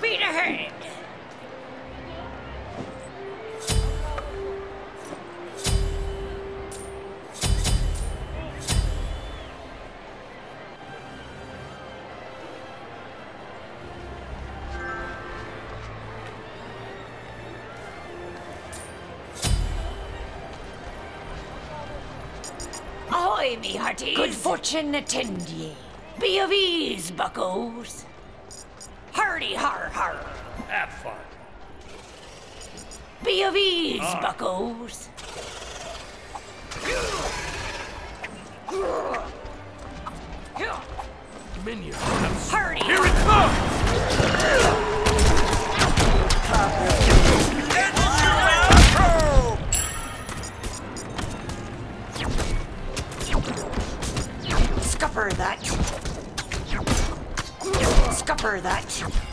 speed ahead. Ahoy, me hearties! Good fortune attend ye. Be of ease, buckos. Hardy har har. Have fun. Be of ease, uh. buckos. Minions. Hardy. Here it comes! Scupper that. Scupper that.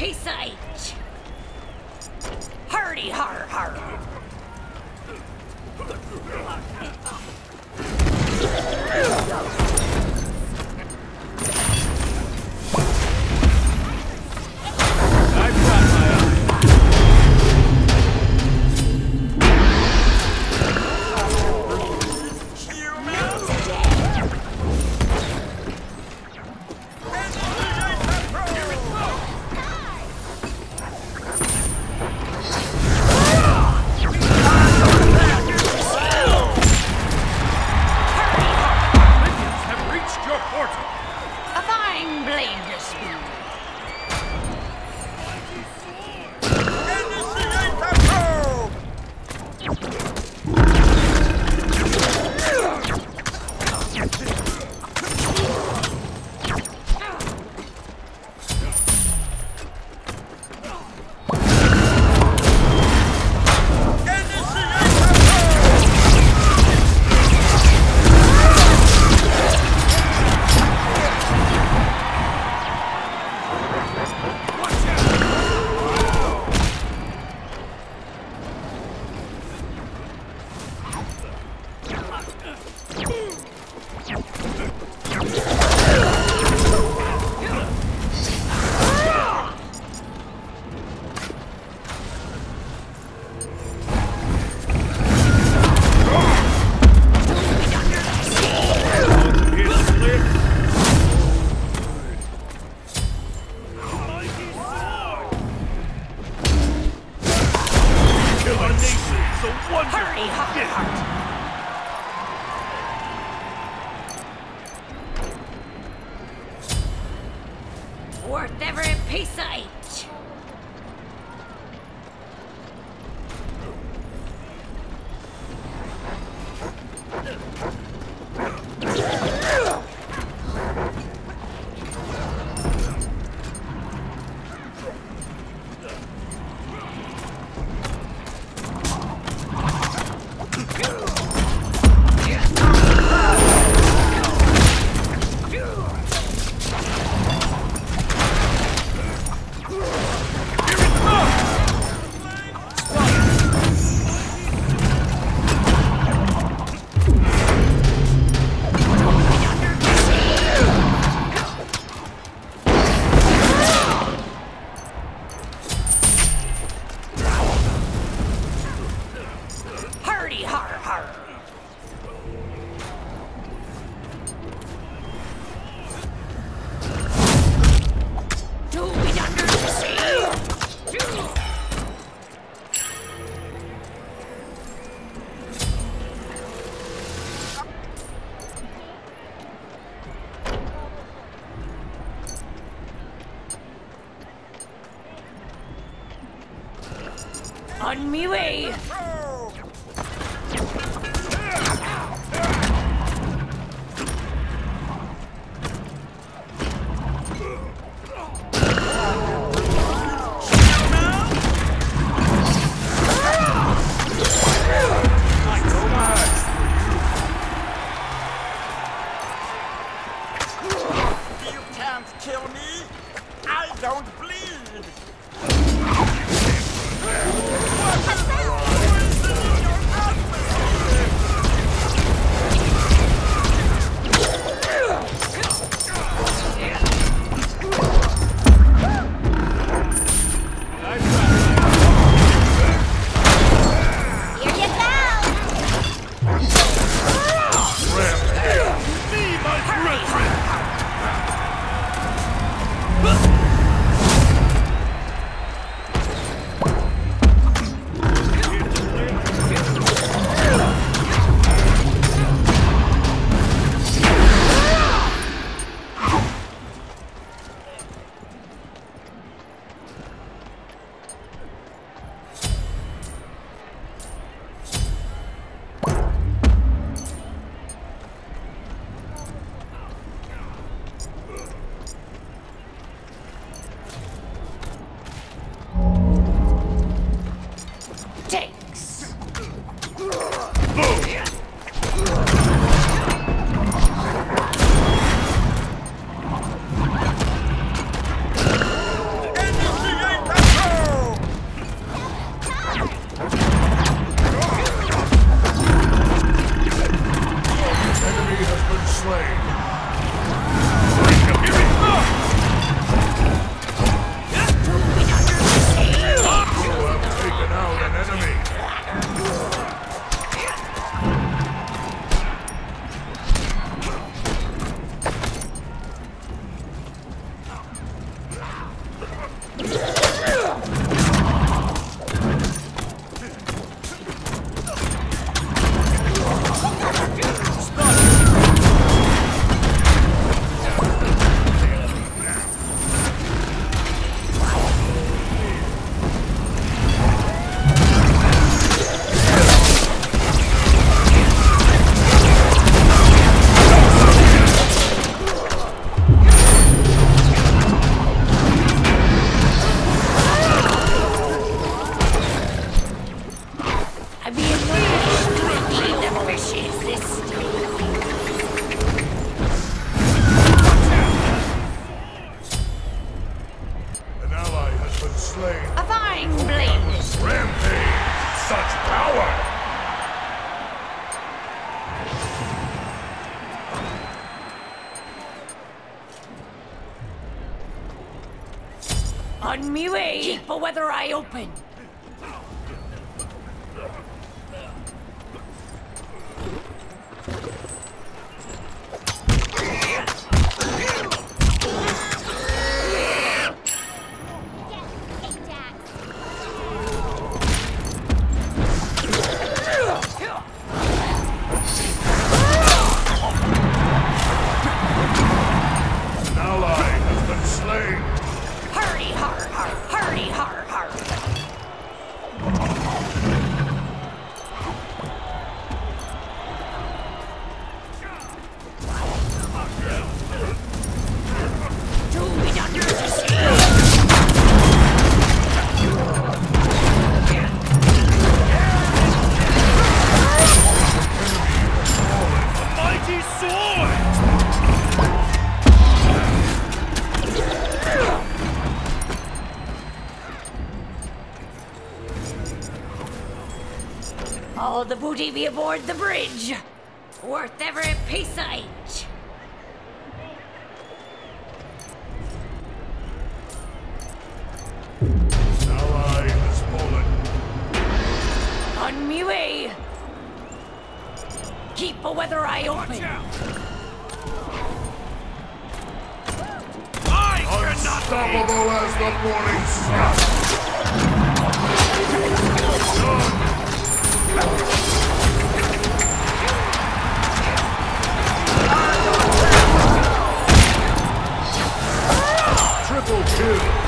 Worth eh? every worth every piece of it. On me way! slain. On me way Keep a weather eye open. Aboard the bridge. Worth every piece of each. Ally has fallen. On me way. Keep a weather eye open. I cannot Unstoppable as the morning sun. Triple Portal 2.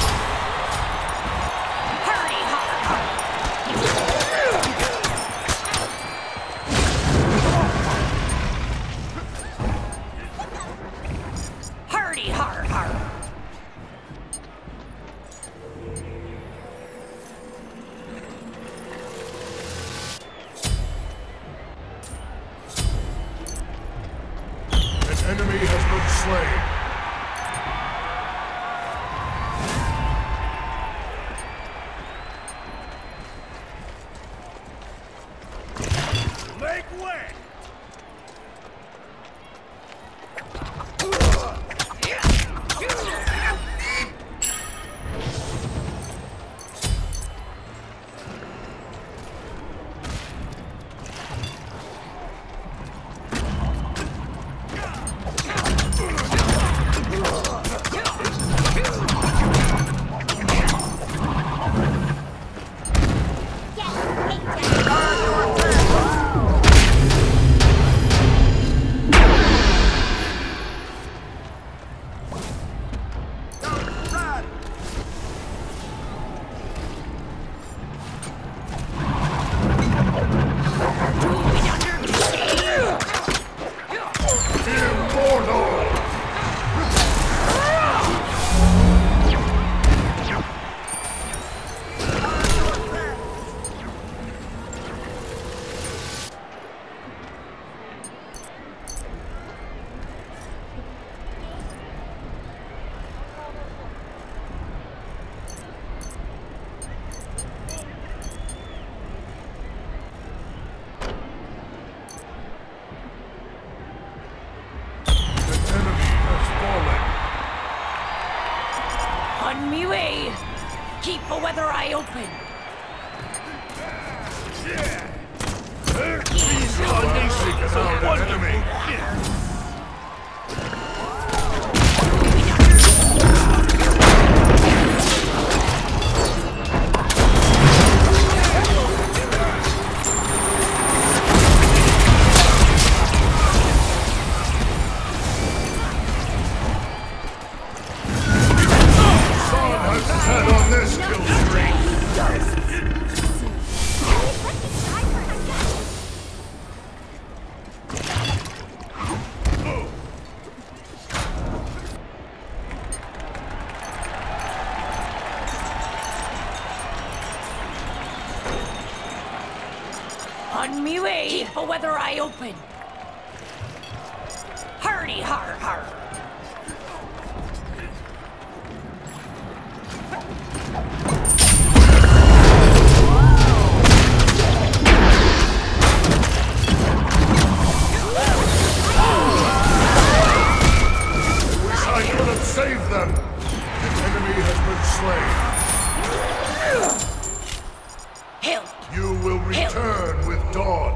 On me way. Keep a weather eye open. Hardy, har, har. Wish I could have saved them. An enemy has been slain. Dawn.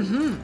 Mm-hmm.